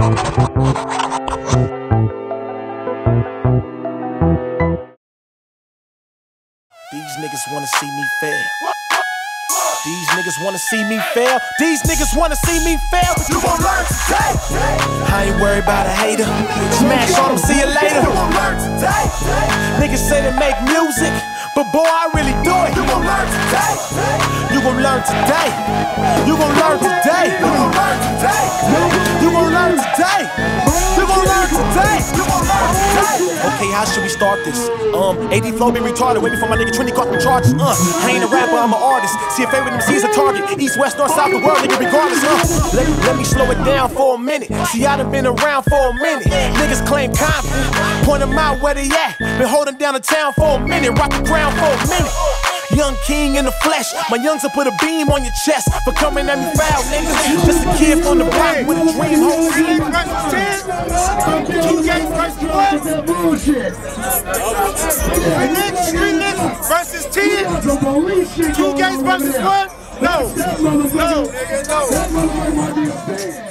These niggas wanna see me fail. These niggas wanna see me fail. These niggas wanna see me fail, but you gon' learn today. I ain't worried about a hater. Smash on them, see you later. You gon' learn today. Niggas say they make music, but boy, I really do it. You gon' learn today. You gon' learn today. You gon' learn today. How should we start this? Um, AD flow be retarded, waiting for my nigga Trinity caught from charges. Uh, I ain't a rapper, I'm an artist. See a favorite MC's a target. East, west, north, south, the world, nigga, regardless. Uh, let, let me slow it down for a minute. See, I done been around for a minute. Niggas claim confidence, point them out where they at. Been holding down the town for a minute, rock the ground for a minute. Young king in the flesh. My youngs will put a beam on your chest for coming at me foul, nigga. Just a kid from the block with a dream one. Bullshit. Three niggas versus ten. Two games versus one. No. No, no.